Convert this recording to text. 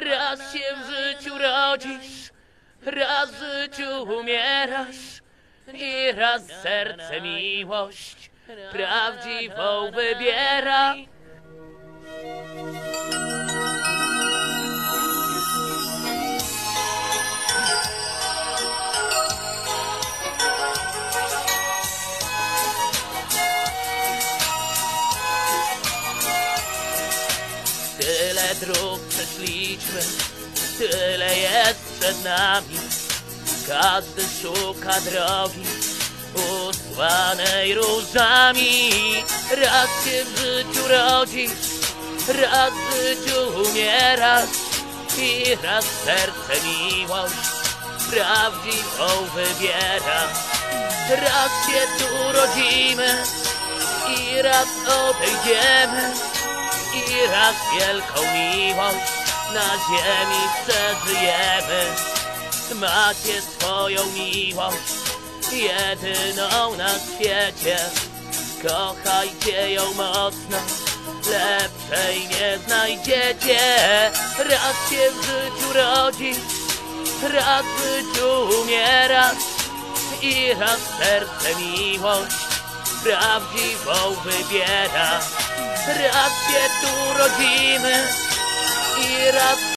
Raz się w życiu rodzisz, raz w życiu umierasz i raz serce miłość prawdziwą wybiera. Dróg przeszliśmy, tyle jest przed nami. Każdy szuka drogi usłanej różami. Raz się w życiu rodzisz, raz w życiu umierasz i raz serce miłość prawdziwą wybiera. Raz się tu rodzimy i raz odejdziemy i raz wielką miłość na ziemi przeżyjemy. Macie swoją miłość, jedyną na świecie. Kochajcie ją mocno, lepszej nie znajdziecie. Raz się w życiu rodzisz, raz w życiu umierasz i raz serce miłość prawdziwą wybiera. Raz się tu rodzimy i raz